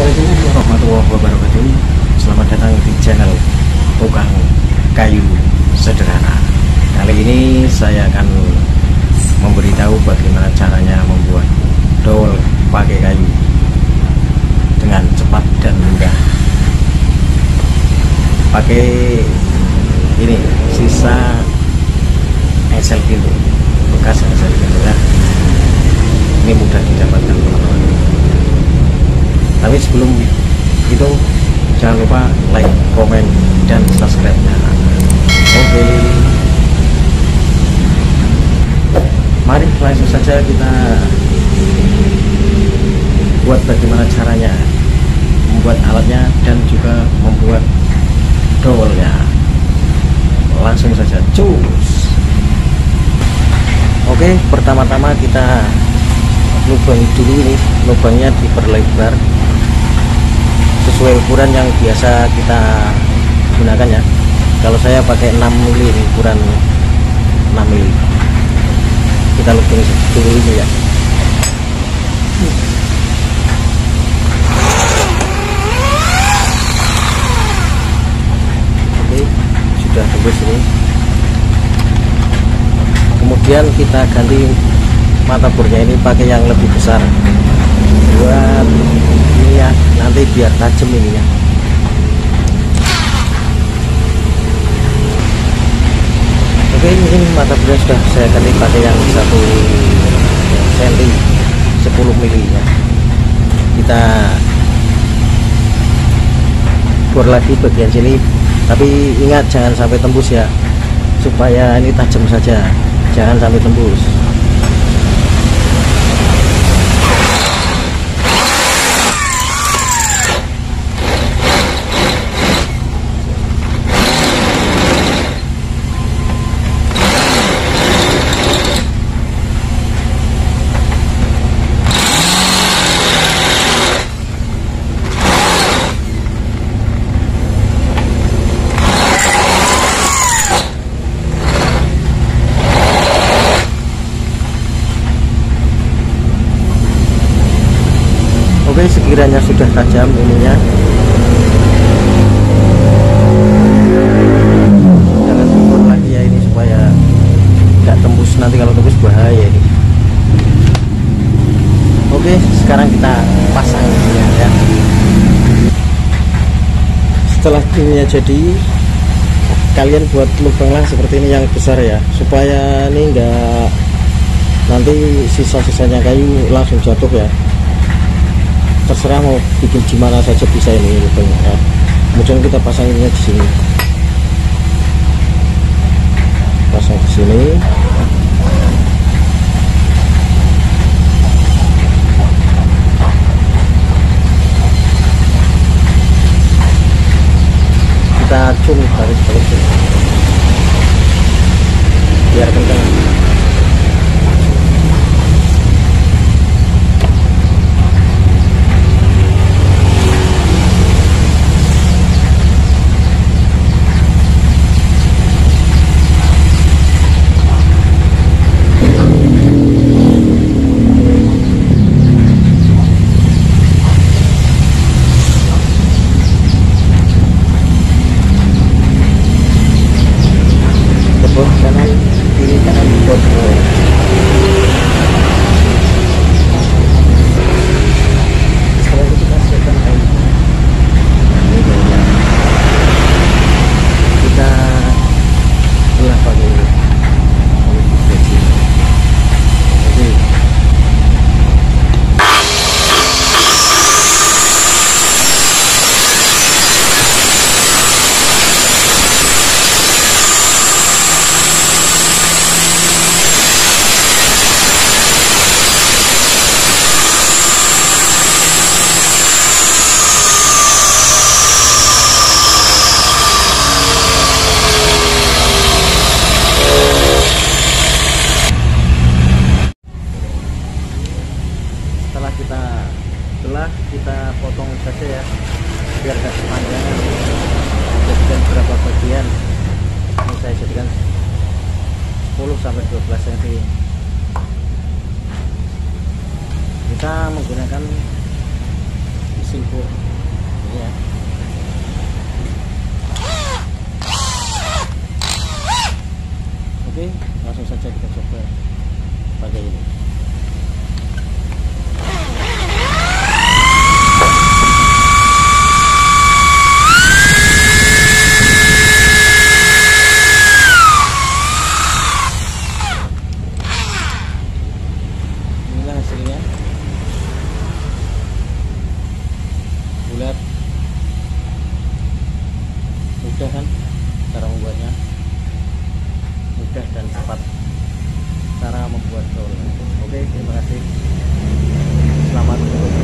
Assalamualaikum warahmatullahi wabarakatuh. Selamat datang di channel Tukang Kayu Sederhana. Kali ini saya akan memberitahu bagaimana caranya membuat dol pakai kayu dengan cepat dan mudah. Pakai ini sisa engsel pintu bekas engsel pintu ya. Ini mudah didapatkan teman-teman tapi sebelum itu jangan lupa like, komen, dan subscribe nya oke. Mari langsung saja kita buat bagaimana caranya membuat alatnya dan juga membuat dowelnya langsung saja cus. Oke pertama-tama kita lubang dulu ini. Lubangnya diperlebar sesuai ukuran yang biasa kita gunakan ya. Kalau saya pakai 6 mili ukuran 6 mili. Kita lubang dulu ini ya. Oke sudah tembus ini. Kemudian kita ganti mata bornya ini pakai yang lebih besar. Buat ya nanti biar tajam ininya oke ini mata bornya sudah saya ganti pakai yang satu senti 10 mili ya. Kita bor lagi bagian sini tapi ingat jangan sampai tembus ya supaya ini tajam saja. Jangan sampai tembus Oke sekiranya sudah tajam ininya. Jangan ukur lagi ya ini supaya nggak tembus. Nanti kalau tembus bahaya ini. Oke sekarang kita pasang ininya ya. Setelah ininya jadi kalian buat lubang lah seperti ini yang besar ya. Supaya ini enggak nanti sisa-sisanya kayu langsung jatuh ya terserah mau bikin di mana saja bisa ini lubangnya ya. kemudian kita pasang ininya di sini. Pasang di sini. Kita cum tarik balik sini biar kencang tebus kanan kiri kanan tebus setelah itu kita siapkan air ini baunya kita belah pakai kulit besi oke setelah kita belah kita potong saja ya biar gak sepanjangan jadikan berapa bagian? Ini saya jadikan 10 sampai 12 cm kita menggunakan ini ya. Oke langsung saja kita coba pakai ini buat Oke, terima kasih. Selamat menikmati.